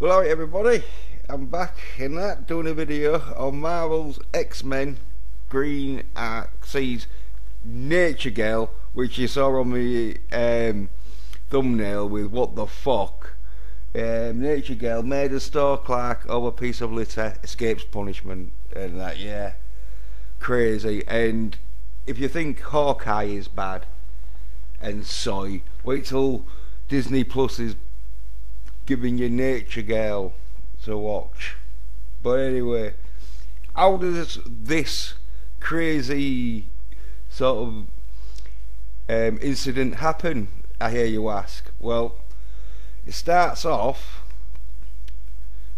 Alright everybody, I'm back in that doing a video on Marvel's X-Men Green Axis Nature Girl which you saw on the um, thumbnail with what the fuck. Um, Nature Girl made a store clerk of a piece of litter escapes punishment and that yeah. Crazy. And if you think Hawkeye is bad and soy wait till Disney Plus is giving you Nature Girl to watch. But anyway, how does this crazy sort of um, incident happen? I hear you ask. Well, it starts off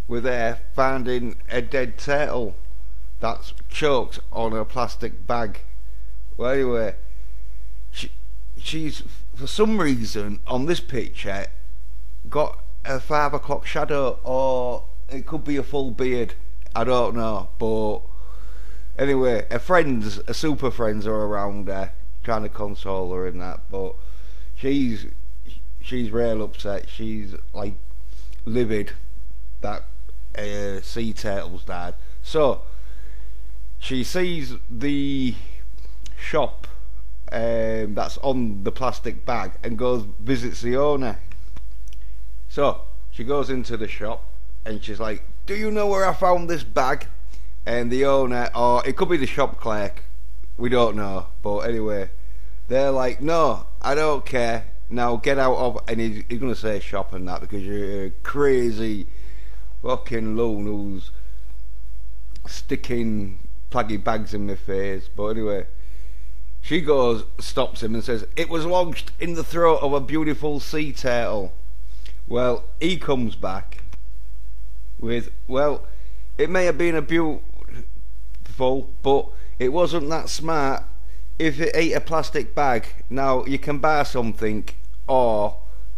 with her finding a dead turtle that's choked on a plastic bag. Well, anyway, she, she's for some reason on this picture got a five o'clock shadow or it could be a full beard. I don't know, but anyway, her friends, her super friends are around her trying to console her and that, but she's she's real upset. She's like livid that uh, sea turtles died. So she sees the shop um, that's on the plastic bag and goes visits the owner so she goes into the shop and she's like, "Do you know where I found this bag?" And the owner, or it could be the shop clerk, we don't know. But anyway, they're like, "No, I don't care. Now get out of." And he's, he's gonna say shop and that because you're a crazy fucking loon who's sticking plaggy bags in my face. But anyway. She goes, stops him and says, It was lodged in the throat of a beautiful sea turtle. Well, he comes back with, well, it may have been a beautiful, but it wasn't that smart. If it ate a plastic bag, now you can buy something, or,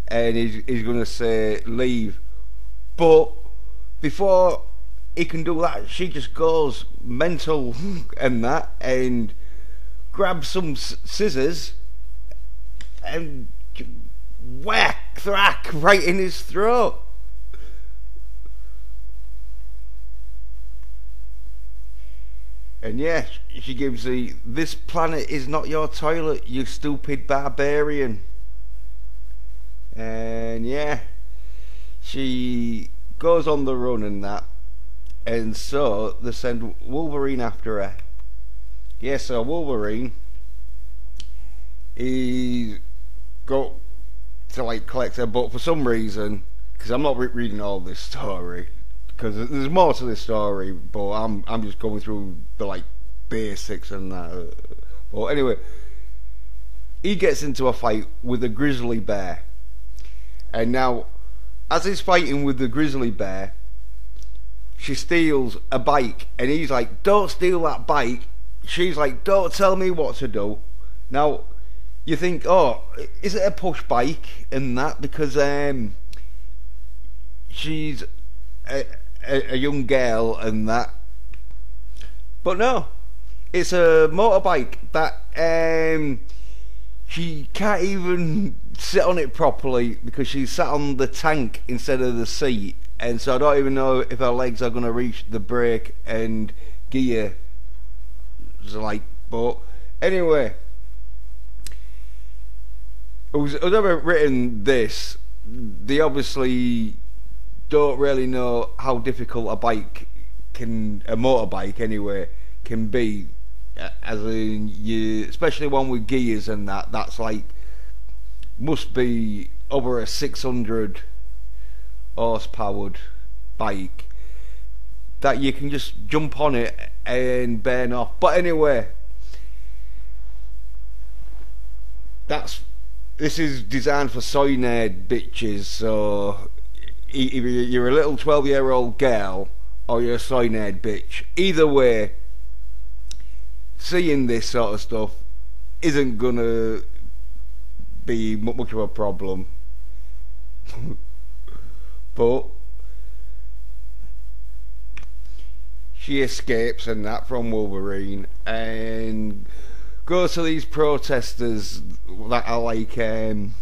and he's, he's going to say leave. But before he can do that, she just goes mental and that, and grabs some scissors and whack, thrack, right in his throat. And yeah, she gives the, this planet is not your toilet, you stupid barbarian. And yeah, she goes on the run and that. And so they send Wolverine after her. Yes, yeah, so Wolverine, to like collect her, but for some reason, because I'm not re reading all this story, because there's more to this story, but I'm I'm just going through the like basics and that. But anyway, he gets into a fight with a grizzly bear, and now as he's fighting with the grizzly bear, she steals a bike, and he's like, "Don't steal that bike." She's like, "Don't tell me what to do." Now you think, oh, is it a push bike and that? Because um, she's a, a, a, young girl and that, but no, it's a motorbike that um, she can't even sit on it properly because she's sat on the tank instead of the seat, and so I don't even know if her legs are going to reach the brake and gear. So like, but anyway whoever written this, they obviously don't really know how difficult a bike can, a motorbike anyway, can be. As in, you, especially one with gears and that, that's like, must be over a 600 horsepowered bike that you can just jump on it and burn off. But anyway, that's this is designed for soy nerd bitches, so either you're a little 12 year old girl or you're a soy nerd bitch. Either way, seeing this sort of stuff isn't gonna be much of a problem. but she escapes and that from Wolverine and go to these protesters that are like um,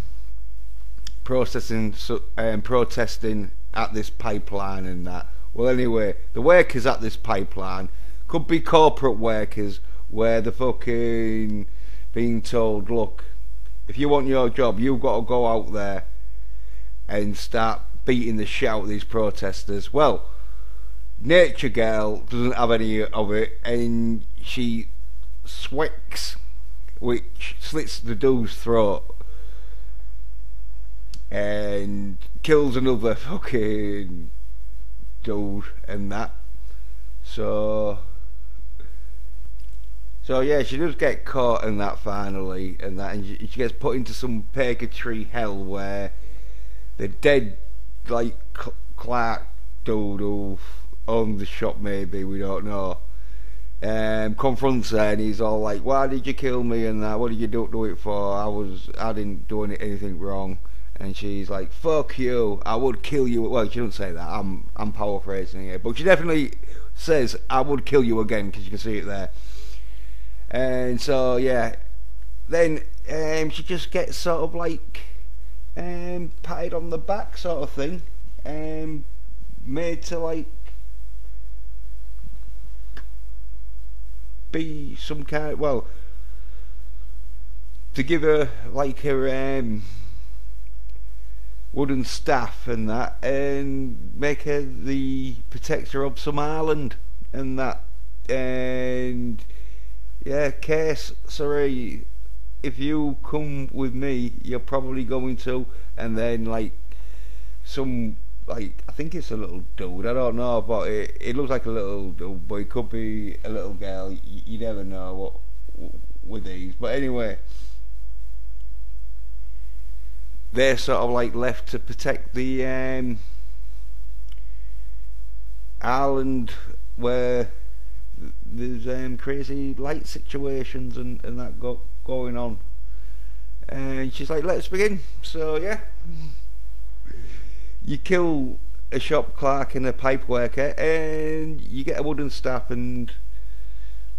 protesting um, protesting at this pipeline and that. Well, anyway, the workers at this pipeline could be corporate workers where the fucking being told, look, if you want your job, you've got to go out there and start beating the shit out of these protesters. Well, Nature Girl doesn't have any of it, and she swicks, which slits the dude's throat and kills another fucking dude and that. So, so yeah, she does get caught in that finally, and that, and she, she gets put into some purgatory hell where the dead, like clerk dude who owned the shop, maybe we don't know. Um, confronts her and he's all like, "Why did you kill me?" and. What did you do, do it for? I was, I didn't do anything wrong and she's like, "Fuck you! I would kill you." Well, she doesn't say that. I'm I'm paraphrasing it, but she definitely says, "I would kill you again," because you can see it there. And so yeah, then um, she just gets sort of like um, patted on the back, sort of thing, um, made to like be some kind. Well, to give her like her. Um, wooden staff and that and make her the protector of some island and that and yeah case sorry if you come with me you're probably going to and then like some like I think it's a little dude I don't know but it, it looks like a little dude but it could be a little girl you, you never know what with these but anyway they're sort of like left to protect the um, island where there's um, crazy light situations and, and that go, going on. And she's like, let's begin. So, yeah. You kill a shop clerk and a pipe worker, and you get a wooden staff and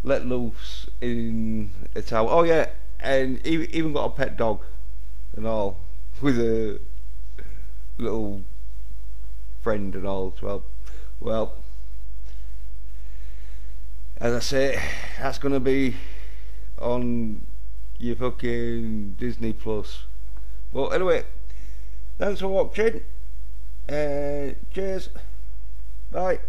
let loose in a tower. Oh, yeah, and even got a pet dog and all with a little friend and all as well. Well, as I say, that's to be on your fucking Disney Plus. Well, anyway, thanks for watching. Uh, cheers. Bye.